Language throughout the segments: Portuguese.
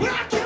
Not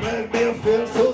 Meu filho. me